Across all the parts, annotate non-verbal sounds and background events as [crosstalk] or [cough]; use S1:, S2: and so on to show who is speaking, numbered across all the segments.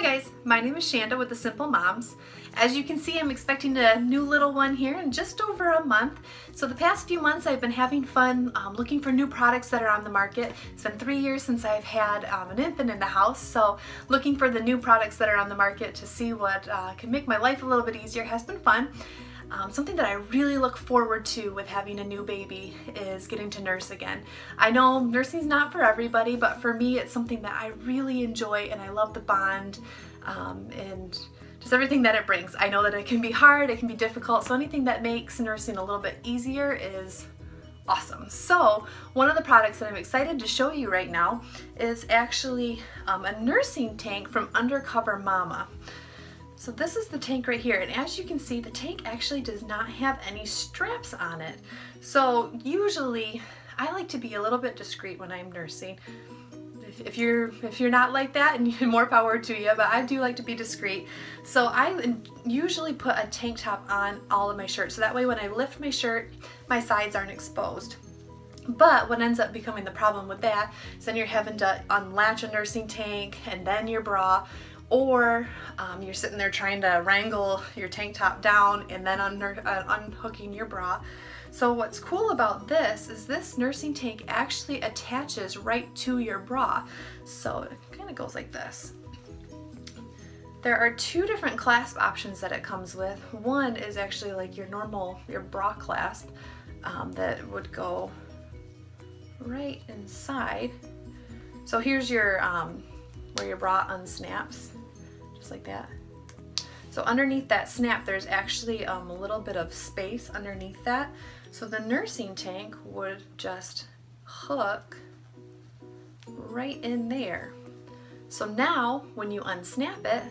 S1: Hi guys, my name is Shanda with The Simple Moms. As you can see, I'm expecting a new little one here in just over a month. So the past few months I've been having fun um, looking for new products that are on the market. It's been three years since I've had um, an infant in the house, so looking for the new products that are on the market to see what uh, can make my life a little bit easier has been fun. Um, something that I really look forward to with having a new baby is getting to nurse again. I know nursing's not for everybody, but for me it's something that I really enjoy and I love the bond um, and just everything that it brings. I know that it can be hard, it can be difficult, so anything that makes nursing a little bit easier is awesome. So one of the products that I'm excited to show you right now is actually um, a nursing tank from Undercover Mama. So this is the tank right here and as you can see the tank actually does not have any straps on it. So usually I like to be a little bit discreet when I'm nursing. If, if you're if you're not like that [laughs] and more power to you but I do like to be discreet. So I usually put a tank top on all of my shirts so that way when I lift my shirt my sides aren't exposed. But what ends up becoming the problem with that is then you're having to unlatch a nursing tank and then your bra or um, you're sitting there trying to wrangle your tank top down and then un uh, unhooking your bra. So what's cool about this is this nursing tank actually attaches right to your bra. So it kind of goes like this. There are two different clasp options that it comes with. One is actually like your normal, your bra clasp um, that would go right inside. So here's your, um, where your bra unsnaps like that. So underneath that snap, there's actually um, a little bit of space underneath that. So the nursing tank would just hook right in there. So now when you unsnap it,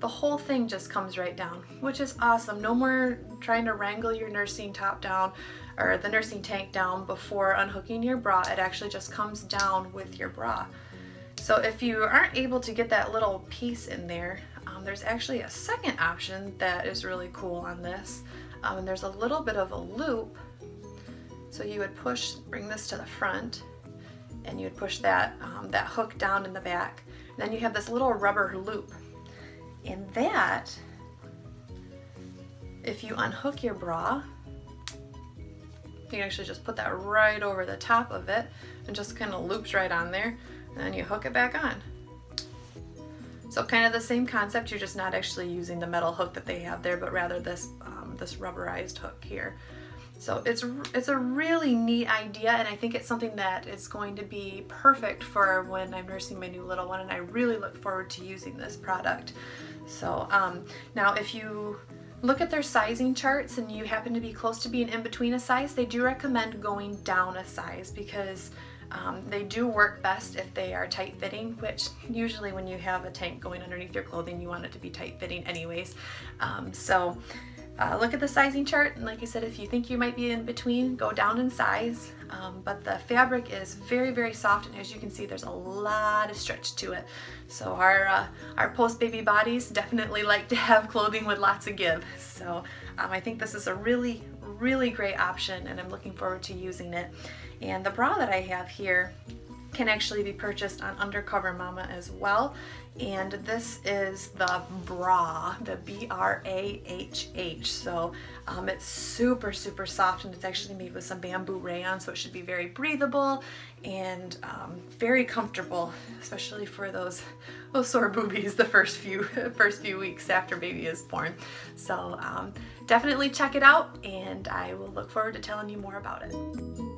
S1: the whole thing just comes right down, which is awesome. No more trying to wrangle your nursing top down or the nursing tank down before unhooking your bra. It actually just comes down with your bra. So if you aren't able to get that little piece in there, um, there's actually a second option that is really cool on this. Um, and there's a little bit of a loop. So you would push, bring this to the front, and you would push that, um, that hook down in the back. And then you have this little rubber loop. And that, if you unhook your bra, you can actually just put that right over the top of it and just kind of loops right on there and you hook it back on. So kind of the same concept, you're just not actually using the metal hook that they have there, but rather this, um, this rubberized hook here. So it's, it's a really neat idea and I think it's something that is going to be perfect for when I'm nursing my new little one and I really look forward to using this product. So um, now if you look at their sizing charts and you happen to be close to being in between a size, they do recommend going down a size because um, they do work best if they are tight fitting, which usually when you have a tank going underneath your clothing, you want it to be tight fitting anyways. Um, so uh, look at the sizing chart and like I said if you think you might be in between go down in size um, but the fabric is very very soft and as you can see there's a lot of stretch to it. So our uh, our post baby bodies definitely like to have clothing with lots of give. So um, I think this is a really really great option and I'm looking forward to using it. And the bra that I have here can actually be purchased on Undercover Mama as well. And this is the bra, the B-R-A-H-H. So um, it's super, super soft and it's actually made with some bamboo rayon, so it should be very breathable and um, very comfortable, especially for those, those sore boobies the first few, [laughs] first few weeks after baby is born. So um, definitely check it out and I will look forward to telling you more about it.